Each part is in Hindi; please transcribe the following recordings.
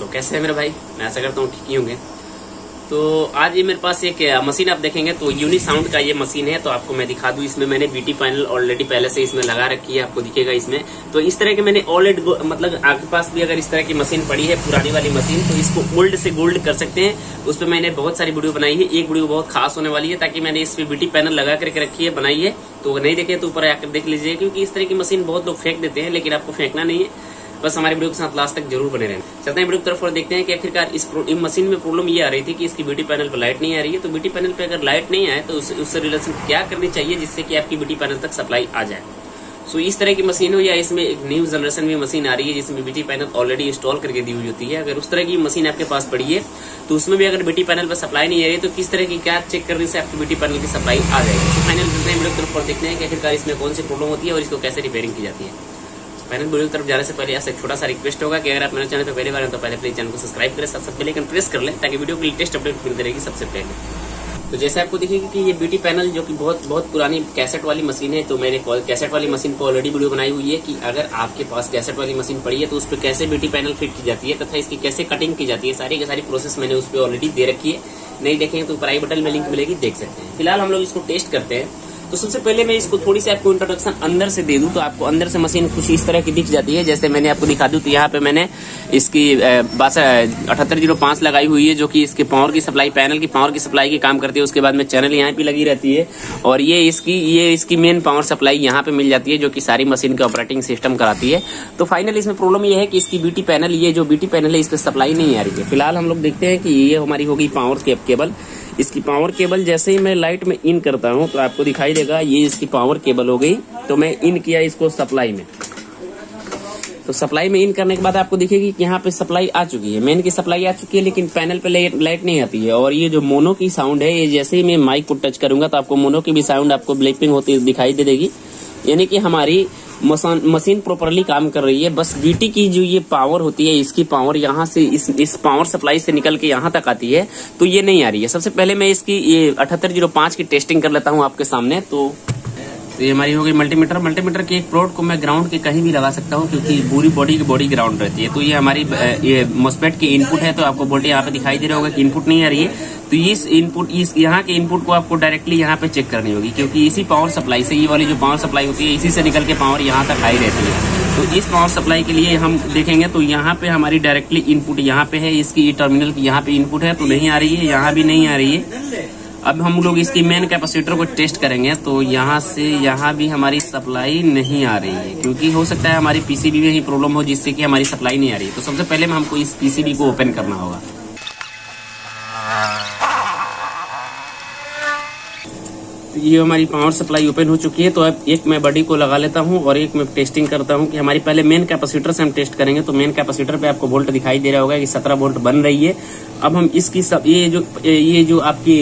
सो कैसे है मेरे भाई? मैं ऐसा करता हूँ ठीक ही होंगे। तो आज ये मेरे पास एक मशीन आप देखेंगे तो यूनि साउंड का ये मशीन है तो आपको मैं दिखा दूँ। इसमें मैंने बीटी पैनल ऑलरेडी पहले से इसमें लगा रखी है, आपको दिखेगा इसमें। तो इस तरह के मैंने ऑलरेडी मतलब आपके पास भी अगर इस तरह की मशीन पड़ी है, पुरानी वाली मशीन तो इसको ओल्ड से गोल्ड कर सकते हैं। उस पर मैंने बहुत सारी वीडियो बनाई है। एक वीडियो बहुत खास होने वाली है, ताकि मैंने इस पर ब्यूटी पैनल लगा करके रखी है, बनाई है। तो नहीं देखे तो ऊपर आकर देख लीजिए, क्योंकि इस तरह की मशीन बहुत लोग फेंक देते हैं, लेकिन आपको फेंकना नहीं है। बस हमारे वीडियो के साथ लास्ट तक ज़रूर बने रहें चलते हैं वीडियो की तरफ़ और देखते हैं कि आखिरकार इस मशीन में प्रॉब्लम ये आ रही थी कि इसकी ब्यूटी पैनल पर लाइट नहीं आ रही है। तो ब्यूटी पैनल पर अगर लाइट नहीं आए तो उससे रिलेशन क्या करनी चाहिए जिससे कि आपकी ब्यूटी पैनल तक सप्लाई आ जाए? सो इस तरह की मशीन हो या इसमें एक न्यू जनरेशन में मशीन आ रही है जिसमें ब्यूटी पैनल ऑलरेडी इंस्टॉल करके दी हुई होती है। अगर उस तरह की मशीन आपके पास पड़ी है तो उसमें भी अगर ब्यूटी पैनल पर सप्लाई नहीं आ रही है तो किस तरह की क्या चेक करने से आपकी ब्यूटी पैनल की सप्लाई आ जाएगी? फाइनल देखते हैं कि आखिरकार इसमें कौन सी प्रॉब्लम होती है और इसको कैसे रिपेयरिंग की जाती है। फाइनल वीडियो तरफ़ जाने से पहले आपसे छोटा सा रिक्वेस्ट होगा कि अगर आप मेरे चैनल पर पहली बार हैं तो पहले प्लीज़ चैनल को सब्सक्राइब करें साथ साथ लेकिन प्रेस कर लें ताकि वीडियो की लेटेस्ट अपडेट मिलती रहेगी सबसे पहले। तो जैसे आपको दिखेगी कि ये ब्यूटी पैनल जो कि बहुत बहुत पुरानी कैसेट वाली मशीन है तो मैंने कैसेट वाली मशीन को ऑलरेडी वीडियो बनाई हुई है कि अगर आपके पास कैसेट वाली मशीन पड़ी है तो उस पर कैसे ब्यूटी पैनल फिट की जाती है तथा इसकी कैसे कटिंग की जाती है, सारी की सारी प्रोसेस मैंने उस पर ऑलरेडी दे रखी है। नहीं देखेंगे तो प्राई बटन में लिंक मिलेगी, देख सकते हैं। फ़िलहाल हम लोग इसको टेस्ट करते हैं। तो सबसे पहले मैं इसको थोड़ी सी आपको इंट्रोडक्शन अंदर से दे दूँ तो आपको अंदर से मशीन कुछ इस तरह की दिख जाती है जैसे मैंने आपको दिखा दूँ। तो यहाँ पे मैंने इसकी अठहत्तर ज़ीरो पाँच लगाई हुई है जो कि इसके पावर की सप्लाई, पैनल की पावर की सप्लाई की काम करती है। उसके बाद में चैनल यहाँ पे लगी रहती है और ये इसकी ये इसकी मेन पावर सप्लाई यहाँ पे मिल जाती है जो की सारी मशीन के ऑपरेटिंग सिस्टम कराती है। तो फाइनल इसमें प्रॉब्लम ये है कि इसकी बीटी पैनल ये जो बीटी पैनल है, इस पर सप्लाई नहीं आ रही है। फ़िलहाल हम लोग देखते हैं कि ये हमारी होगी पावर केबल इसकी पावर केबल जैसे ही मैं लाइट में इन करता हूँ तो आपको दिखाई देगा, ये इसकी पावर केबल हो गई। तो मैं इन किया इसको सप्लाई में। तो सप्लाई में इन करने के बाद आपको दिखेगी कि यहाँ पे सप्लाई आ चुकी है। मेन की सप्लाई आ चुकी है, लेकिन पैनल पे लाइट नहीं आती है। और ये जो मोनो की साउंड है, ये जैसे ही मैं माइक को टच करूँगा तो आपको मोनो की भी साउंड आपको ब्लिपिंग होती दिखाई दे देगी। यानी कि हमारी मशीन प्रॉपरली काम कर रही है, बस बीटी की जो ये पावर होती है, इसकी पावर यहाँ से, इस इस पावर सप्लाई से निकल के यहाँ तक आती है तो ये नहीं आ रही है। सबसे पहले मैं इसकी, ये अठहत्तर ज़ीरो की टेस्टिंग कर लेता हूँ आपके सामने तो तो ये हमारी हो गई मल्टीमीटर मल्टीमीटर के एक प्रोड को मैं ग्राउंड के कहीं भी लगा सकता हूँ, क्योंकि पूरी बॉडी की बॉडी ग्राउंड रहती है। तो ये हमारी ये मोस्पेट की इनपुट है तो आपको बोल्टे यहाँ पे दिखाई दे रहा होगा कि इनपुट नहीं आ रही है। तो इस इनपुट इस, यहाँ के इनपुट को आपको डायरेक्टली यहाँ पे चेक करनी होगी, क्योंकि इसी पावर सप्लाई से, ये वाली जो पावर सप्लाई होती है, इसी से निकल के पावर यहाँ तक आई रहती है। तो इस पावर सप्लाई के लिए हम देखेंगे तो यहाँ पे हमारी डायरेक्टली इनपुट यहाँ पे है, इसकी टर्मिनल की यहाँ पे इनपुट है तो नहीं आ रही है, यहाँ भी नहीं आ रही है। अब हम लोग इसकी मेन कैपेसिटर को टेस्ट करेंगे तो यहाँ से यहाँ भी हमारी सप्लाई नहीं आ रही है, क्योंकि हो सकता है हमारी पीसीबी में ही प्रॉब्लम हो, जिससे कि हमारी सप्लाई नहीं आ रही है। तो सबसे पहले हमको इस पीसीबी को ओपन करना होगा। ये हमारी पावर सप्लाई ओपन हो चुकी है तो अब एक मैं बॉडी को लगा लेता हूँ और एक मैं टेस्टिंग करता हूँ कि हमारी पहले मेन कैपेसिटर से हम टेस्ट करेंगे तो मेन कैपेसिटर पे आपको वोल्ट दिखाई दे रहा होगा कि सत्रह वोल्ट बन रही है। अब हम इसकी सब, ये जो ये जो आपकी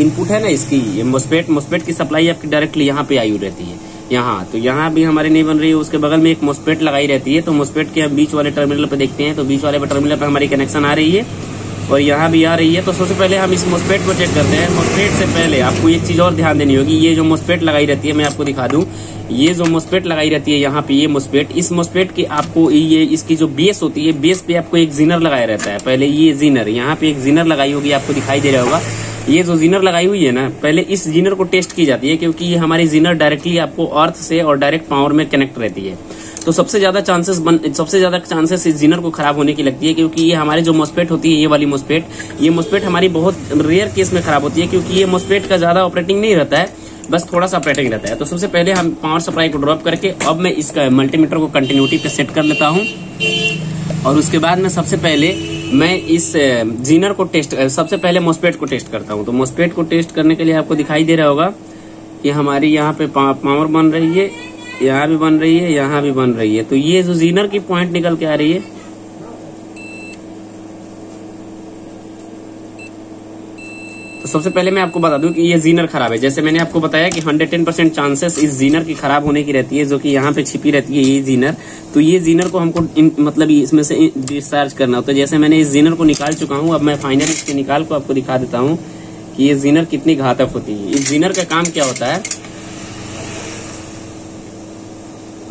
इनपुट है ना इसकी मोस्पेट मोस्पेट की सप्लाई आपकी डायरेक्टली यहाँ पे आई रहती है। यहाँ तो यहाँ भी हमारी नहीं बन रही है, उसके बगल में एक मोस्पेट लगाई रहती है तो मोस्पेट के हम बीच वाले टर्मिनल पर देखते हैं तो बीच वाले टर्मिनल पर हमारी कनेक्शन आ रही है। और यहाँ भी आ रही है। तो सबसे पहले हम इस मोस्पेट को चेक करते हैं। मोस्पेट से पहले आपको एक चीज़ और ध्यान देनी होगी। ये जो मोस्पेट लगाई रहती है, मैं आपको दिखा दूँ। ये जो मोस्पेट लगाई रहती है, यहाँ पे ये मोस्पेट इस मोस्पेट की आपको ये इसकी जो बेस होती है बेस पे आपको एक जीनर लगाया रहता है। पहले ये जीनर यहाँ पे एक जीनर लगाई होगी, आपको दिखाई दे रहा होगा। ये जो जीनर लगाई हुई है ना, पहले इस जीनर को टेस्ट की जाती है, क्योंकि ये हमारी जीनर डायरेक्टली आपको अर्थ से और डायरेक्ट पावर में कनेक्ट रहती है। तो सबसे ज़्यादा चांसेस बन, सबसे ज़्यादा चांसेस इस जीनर को खराब होने की लगती है क्योंकि ये हमारे जो मोस्पेट होती है, ये वाली मोस्पेट ये मोस्पेट हमारी बहुत रेयर केस में खराब होती है क्योंकि ये मोस्पेट का ज़्यादा ऑपरेटिंग नहीं रहता है, बस थोड़ा सा ऑपरेटिंग रहता है। तो सबसे पहले हम पावर सप्लाई को ड्रॉप करके अब मैं इसका मल्टीमीटर को कंटिन्यूटी पे सेट कर लेता हूँ। और उसके बाद में सबसे पहले मैं इस जीनर को टेस्ट सबसे पहले मोस्पेट को टेस्ट करता हूँ। तो मोस्पेट को टेस्ट करने के लिए आपको दिखाई दे रहा होगा कि हमारी यहाँ पे पावर बन रही है। यहाँ भी बन रही है यहाँ भी बन रही है। तो ये जो जीनर की पॉइंट निकल के आ रही है तो सबसे पहले मैं आपको बता दूँ कि ये जीनर खराब है। जैसे मैंने आपको बताया कि 110 परसेंट चांसेस इस जीनर की खराब होने की रहती है जो कि यहाँ पे छिपी रहती है ये जीनर। तो ये जीनर को हमको इन, मतलब इसमें से डिस्चार्ज करना होता है। जैसे मैंने इस जीनर को निकाल चुका हूँ अब मैं फाइनल इसके निकाल को आपको दिखा देता हूँ कि ये जीनर कितनी घातक होती है। इस जीनर का काम क्या होता है?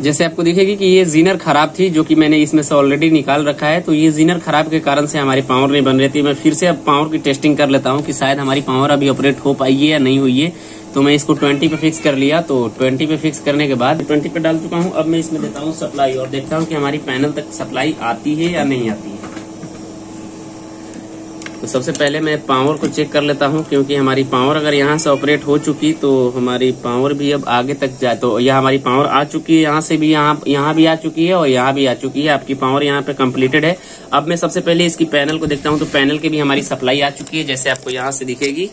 जैसे आपको दिखेगी कि ये जीनर खराब थी, जो कि मैंने इसमें से ऑलरेडी निकाल रखा है तो ये जीनर खराब के कारण से हमारी पावर नहीं बन रही थी। मैं फिर से अब पावर की टेस्टिंग कर लेता हूँ कि शायद हमारी पावर अभी ऑपरेट हो पाई है या नहीं हुई है। तो मैं इसको 20 पे फिक्स कर लिया तो 20 पे फिक्स करने के बाद 20 पे डाल चुका हूँ। अब मैं इसमें देता हूँ सप्लाई और देखता हूँ की हमारी पैनल तक सप्लाई आती है या नहीं आती है। तो सबसे पहले मैं पावर को चेक कर लेता हूँ, क्योंकि हमारी पावर अगर यहाँ से ऑपरेट हो चुकी तो हमारी पावर भी अब आगे तक जाए तो यह हमारी पावर आ चुकी है यहाँ से भी, यहाँ यहाँ भी आ चुकी है और यहाँ भी आ चुकी है। आपकी पावर यहाँ पे कम्प्लीटेड है। अब मैं सबसे पहले इसकी पैनल को देखता हूँ तो पैनल की भी हमारी सप्लाई आ चुकी है, जैसे आपको यहाँ से दिखेगी।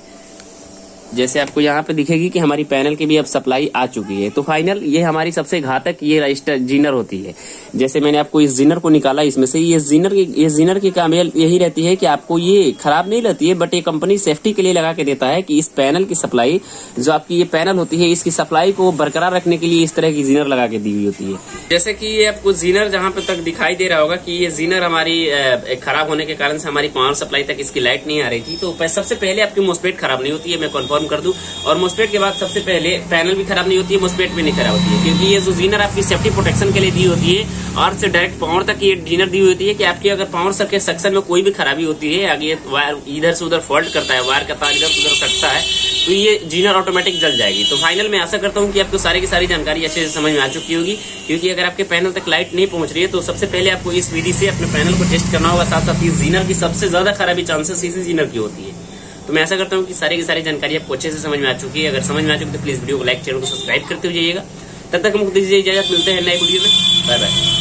जैसे आपको यहाँ पे दिखेगी कि हमारी पैनल की भी अब सप्लाई आ चुकी है। तो फाइनल ये हमारी सबसे घातक ये रजिस्टर जीनर होती है। जैसे मैंने आपको इस जीनर को निकाला, इसमें से ये जीनर की, ये जीनर की कामयाब यही रहती है कि आपको ये खराब नहीं रहती है, बट ये कंपनी सेफ्टी के लिए लगा के देता है कि इस पैनल की सप्लाई, जो आपकी ये पैनल होती है, इसकी सप्लाई को बरकरार रखने के लिए इस तरह की जीनर लगा के दी हुई होती है। जैसे की ये आपको जीनर जहाँ पे तक दिखाई दे रहा होगा की ये जीनर हमारी खराब होने के कारण से हमारी पावर सप्लाई तक इसकी लाइट नहीं आ रही थी तो सबसे पहले आपकी मोस्पेट खराब नहीं होती है, मैं कन्फर्म कंफर्म कर दूँ। और मोस्पेट के बाद सबसे पहले पैनल भी खराब नहीं होती है मोस्पेट भी नहीं खराब होती है। क्योंकि ये जो जीनर आपकी सेफ्टी प्रोटेक्शन के लिए दी होती है और से डायरेक्ट पावर तक ये जीनर दी होती है कि आपकी अगर पावर सर के सेक्शन में कोई भी खराबी होती है, आगे वायर इधर से उधर फॉल्ट करता है वायर का तार इधर से उधर कटता है तो ये जीनर ऑटोमेटिक जल जाएगी। तो फाइनल मैं आशा करता हूँ कि आपको सारी की सारी जानकारी अच्छे से समझ में आ चुकी होगी, क्योंकि अगर आपके पैनल तक लाइट नहीं पहुँच रही है तो सबसे पहले आपको इस विधि से अपने पैनल को टेस्ट करना होगा। साथ साथ इस जीनर की सबसे ज़्यादा खराबी चांसेस इसी जीनर की होती है। तो मैं ऐसा करता हूँ कि सारी की सारी जानकारी आपको अच्छे से समझ में आ चुकी है। अगर समझ में आ चुकी तो प्लीज़ वीडियो को लाइक चैनल को सब्सक्राइब करते हुए जाइएगा। तब तक हमको दीजिए इजाज़त, मिलते हैं नए वीडियो में। Bye bye